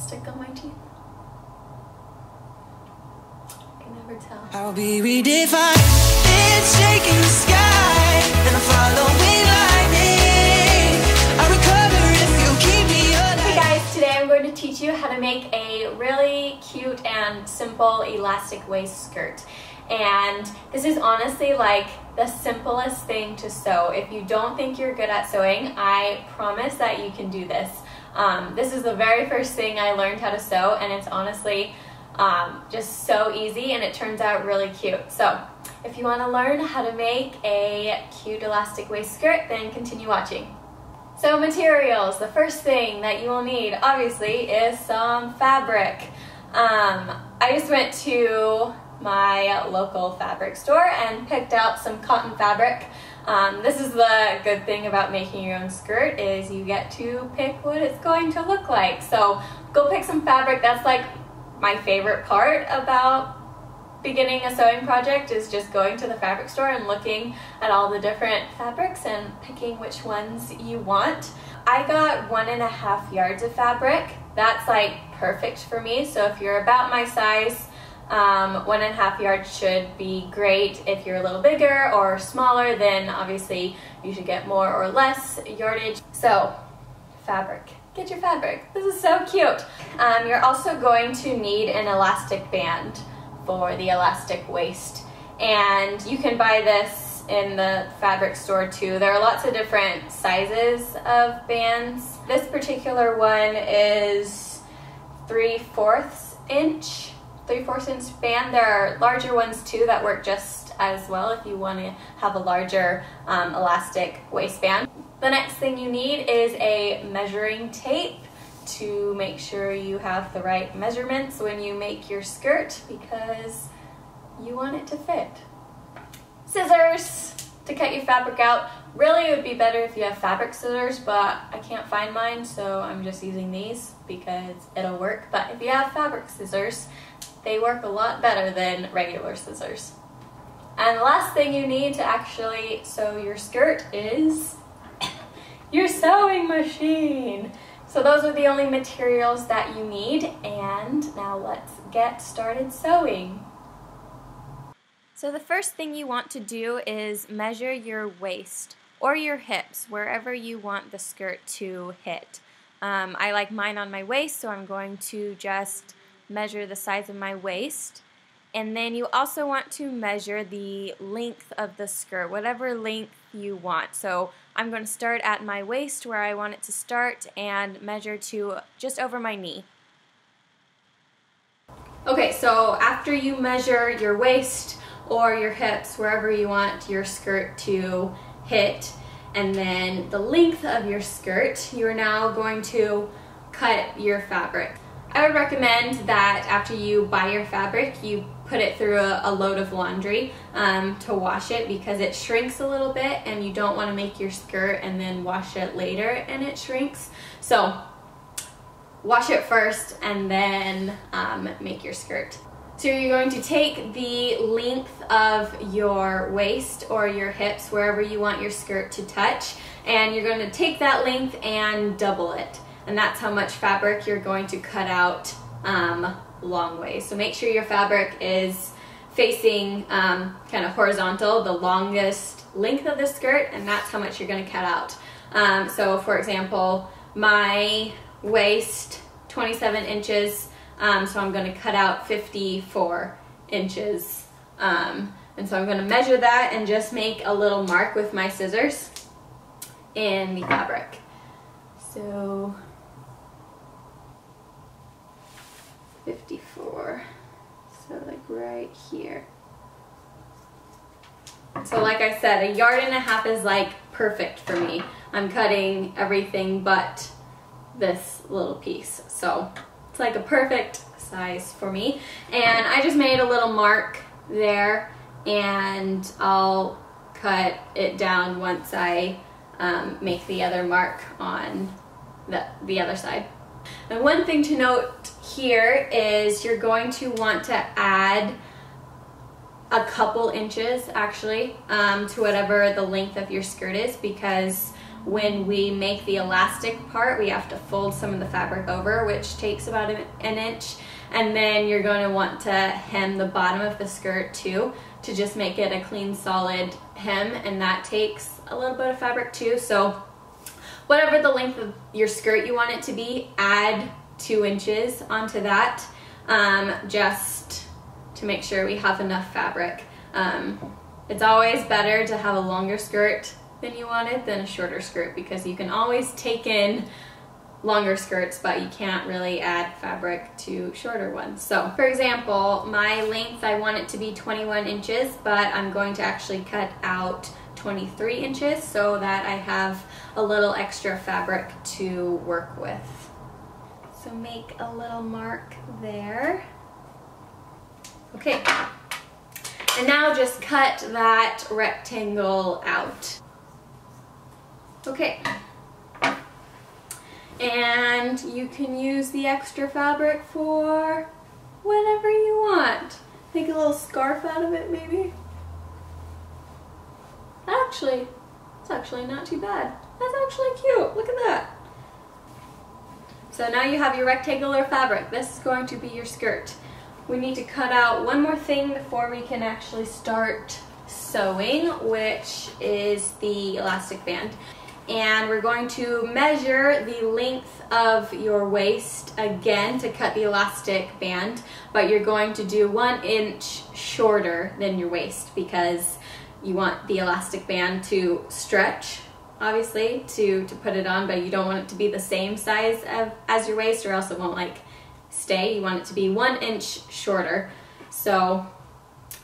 lipstick on my teeth. I can never tell. I'll be redefined. It's shaking the sky, and I'm following lightning. I recover if you keep me alive. Hey guys, today I'm going to teach you how to make a really cute and simple elastic waist skirt. And this is honestly like the simplest thing to sew. If you don't think you're good at sewing, I promise that you can do this. Um, this is the very first thing I learned how to sew and it's honestly um, just so easy and it turns out really cute. So if you want to learn how to make a cute elastic waist skirt, then continue watching. So materials, the first thing that you will need obviously is some fabric. Um, I just went to my local fabric store and picked out some cotton fabric. Um, this is the good thing about making your own skirt is you get to pick what it's going to look like. So go pick some fabric. That's like my favorite part about beginning a sewing project is just going to the fabric store and looking at all the different fabrics and picking which ones you want. I got one and a half yards of fabric. That's like perfect for me. So if you're about my size, um, one and a half yards should be great. If you're a little bigger or smaller, then obviously you should get more or less yardage. So, fabric. Get your fabric. This is so cute. Um, you're also going to need an elastic band for the elastic waist. And you can buy this in the fabric store too. There are lots of different sizes of bands. This particular one is 3 fourths inch 3 4 inch band. There are larger ones too that work just as well if you want to have a larger um, elastic waistband. The next thing you need is a measuring tape to make sure you have the right measurements when you make your skirt because you want it to fit. Scissors to cut your fabric out. Really it would be better if you have fabric scissors but I can't find mine so I'm just using these because it'll work. But if you have fabric scissors they work a lot better than regular scissors. And the last thing you need to actually sew your skirt is your sewing machine. So those are the only materials that you need and now let's get started sewing. So the first thing you want to do is measure your waist or your hips, wherever you want the skirt to hit. Um, I like mine on my waist, so I'm going to just measure the size of my waist. And then you also want to measure the length of the skirt, whatever length you want. So I'm going to start at my waist where I want it to start and measure to just over my knee. Okay, so after you measure your waist or your hips, wherever you want your skirt to hit, and then the length of your skirt, you're now going to cut your fabric. I would recommend that after you buy your fabric, you put it through a, a load of laundry um, to wash it because it shrinks a little bit and you don't want to make your skirt and then wash it later and it shrinks. So wash it first and then um, make your skirt. So you're going to take the length of your waist or your hips, wherever you want your skirt to touch, and you're going to take that length and double it and that's how much fabric you're going to cut out um, long ways. So make sure your fabric is facing um, kind of horizontal, the longest length of the skirt, and that's how much you're going to cut out. Um, so for example, my waist, 27 inches, um, so I'm going to cut out 54 inches. Um, and so I'm going to measure that and just make a little mark with my scissors in the fabric. So 54. So like right here. So like I said, a yard and a half is like perfect for me. I'm cutting everything but this little piece. So it's like a perfect size for me. And I just made a little mark there and I'll cut it down once I um, make the other mark on the, the other side. And one thing to note here is you're going to want to add a couple inches actually um, to whatever the length of your skirt is because when we make the elastic part, we have to fold some of the fabric over, which takes about an inch. And then you're going to want to hem the bottom of the skirt too to just make it a clean solid hem and that takes a little bit of fabric too. So whatever the length of your skirt you want it to be, add two inches onto that um, just to make sure we have enough fabric. Um, it's always better to have a longer skirt than you wanted than a shorter skirt because you can always take in longer skirts but you can't really add fabric to shorter ones. So for example, my length I want it to be 21 inches but I'm going to actually cut out 23 inches so that I have a little extra fabric to work with. So make a little mark there. Okay, and now just cut that rectangle out. Okay, and you can use the extra fabric for whatever you want. Make a little scarf out of it maybe. Actually, it's actually not too bad. That's actually cute, look at that. So now you have your rectangular fabric. This is going to be your skirt. We need to cut out one more thing before we can actually start sewing, which is the elastic band and we're going to measure the length of your waist again to cut the elastic band but you're going to do one inch shorter than your waist because you want the elastic band to stretch obviously to to put it on but you don't want it to be the same size of, as your waist or else it won't like stay you want it to be one inch shorter so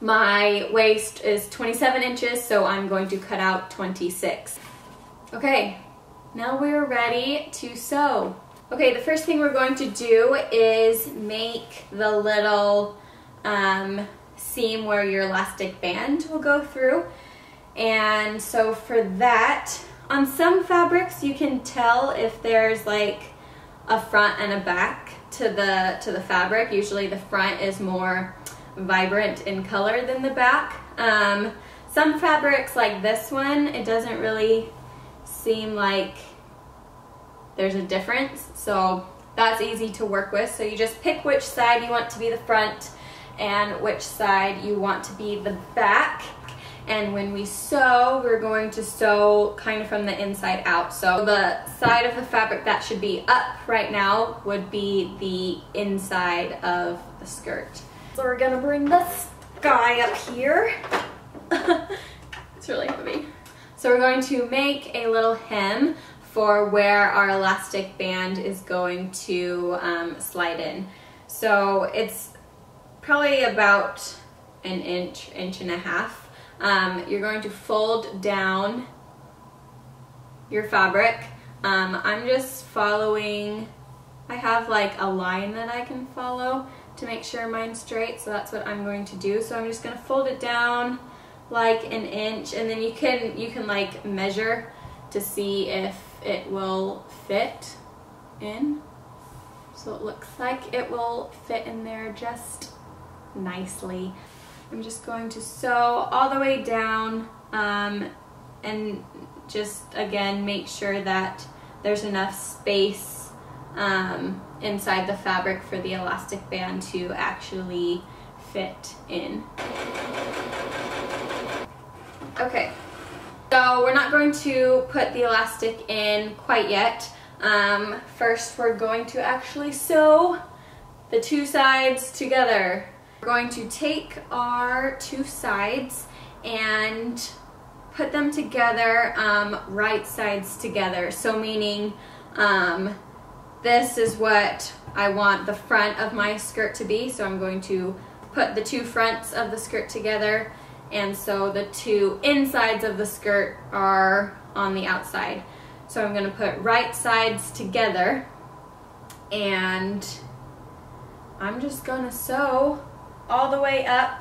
my waist is 27 inches so I'm going to cut out 26 Okay, now we're ready to sew. Okay, the first thing we're going to do is make the little um, seam where your elastic band will go through. And so for that, on some fabrics you can tell if there's like a front and a back to the to the fabric. Usually the front is more vibrant in color than the back. Um, some fabrics like this one, it doesn't really seem like there's a difference. So that's easy to work with. So you just pick which side you want to be the front and which side you want to be the back. And when we sew, we're going to sew kind of from the inside out. So the side of the fabric that should be up right now would be the inside of the skirt. So we're gonna bring this guy up here. it's really heavy. So we're going to make a little hem for where our elastic band is going to um, slide in. So it's probably about an inch, inch and a half. Um, you're going to fold down your fabric. Um, I'm just following, I have like a line that I can follow to make sure mine's straight, so that's what I'm going to do. So I'm just gonna fold it down like an inch and then you can you can like measure to see if it will fit in so it looks like it will fit in there just nicely I'm just going to sew all the way down um, and just again make sure that there's enough space um, inside the fabric for the elastic band to actually fit in. Okay, so we're not going to put the elastic in quite yet. Um, first, we're going to actually sew the two sides together. Going to take our two sides and put them together, um, right sides together. So meaning um, this is what I want the front of my skirt to be. So I'm going to put the two fronts of the skirt together and so the two insides of the skirt are on the outside. So I'm gonna put right sides together and I'm just gonna sew all the way up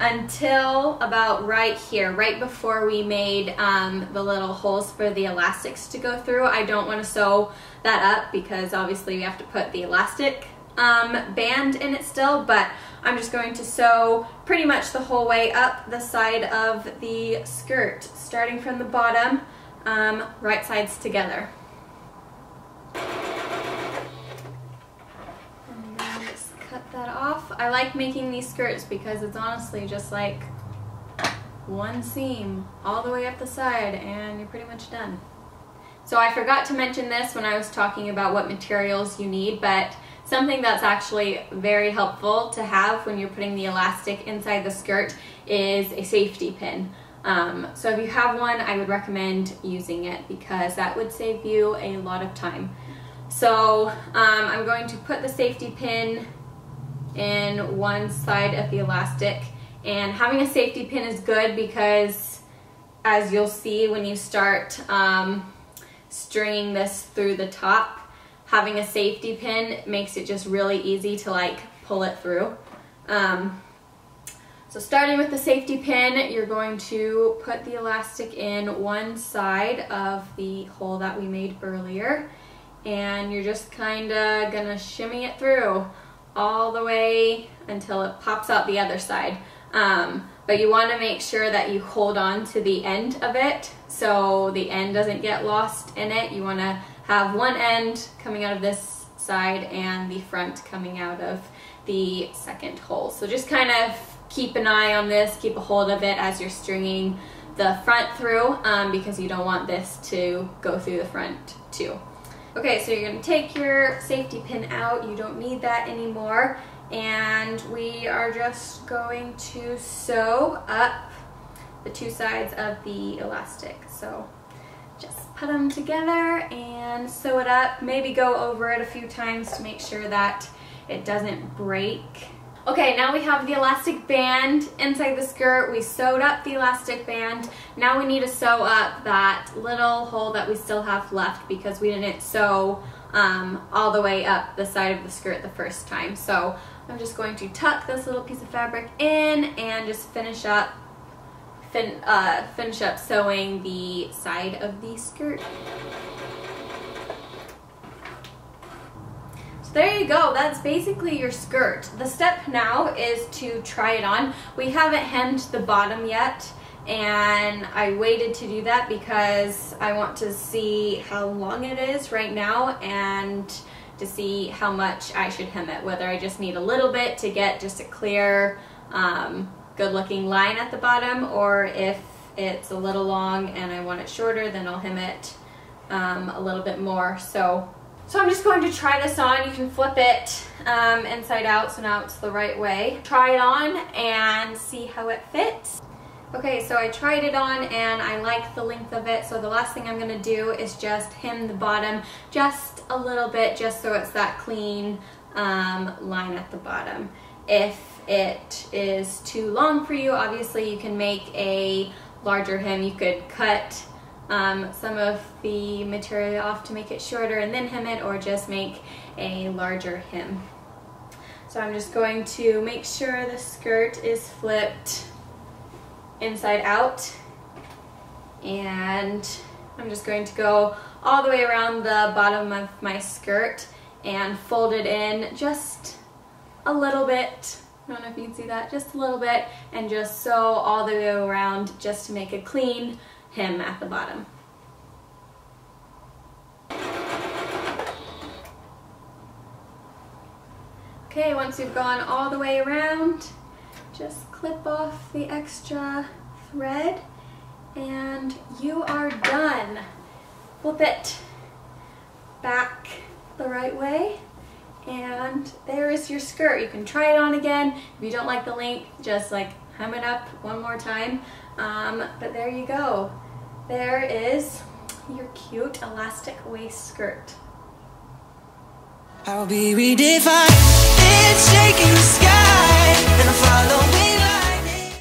until about right here, right before we made um, the little holes for the elastics to go through. I don't want to sew that up because obviously we have to put the elastic um, band in it still, but I'm just going to sew pretty much the whole way up the side of the skirt. Starting from the bottom, um, right sides together. And then just cut that off. I like making these skirts because it's honestly just like one seam all the way up the side and you're pretty much done. So I forgot to mention this when I was talking about what materials you need, but something that's actually very helpful to have when you're putting the elastic inside the skirt is a safety pin. Um, so if you have one, I would recommend using it because that would save you a lot of time. So um, I'm going to put the safety pin in one side of the elastic. And having a safety pin is good because as you'll see when you start um, stringing this through the top, having a safety pin makes it just really easy to like pull it through. Um, so starting with the safety pin, you're going to put the elastic in one side of the hole that we made earlier. And you're just kind of gonna shimmy it through all the way until it pops out the other side. Um, but you want to make sure that you hold on to the end of it so the end doesn't get lost in it. You want to have one end coming out of this side and the front coming out of the second hole. So just kind of keep an eye on this, keep a hold of it as you're stringing the front through um, because you don't want this to go through the front too. Okay, so you're to take your safety pin out. You don't need that anymore and we are just going to sew up the two sides of the elastic. So just put them together and sew it up. Maybe go over it a few times to make sure that it doesn't break. Okay, now we have the elastic band inside the skirt. We sewed up the elastic band. Now we need to sew up that little hole that we still have left because we didn't sew um, all the way up the side of the skirt the first time. So I'm just going to tuck this little piece of fabric in and just finish up fin uh, finish up sewing the side of the skirt. So there you go, that's basically your skirt. The step now is to try it on. We haven't hemmed the bottom yet and I waited to do that because I want to see how long it is right now and to see how much I should hem it, whether I just need a little bit to get just a clear, um, good looking line at the bottom, or if it's a little long and I want it shorter, then I'll hem it um, a little bit more. So, so I'm just going to try this on. You can flip it um, inside out, so now it's the right way. Try it on and see how it fits. Okay, so I tried it on and I like the length of it, so the last thing I'm gonna do is just hem the bottom just a little bit, just so it's that clean um, line at the bottom. If it is too long for you, obviously you can make a larger hem. You could cut um, some of the material off to make it shorter and then hem it, or just make a larger hem. So I'm just going to make sure the skirt is flipped inside out. And I'm just going to go all the way around the bottom of my skirt and fold it in just a little bit. I don't know if you can see that, just a little bit, and just sew all the way around just to make a clean hem at the bottom. Okay, once you've gone all the way around, just clip off the extra thread and you are done. Flip it back the right way and there is your skirt. You can try it on again. If you don't like the length, just like hem it up one more time. Um, but there you go. There is your cute elastic waist skirt. I'll be redefined. It's shaking the sky, and I follow me.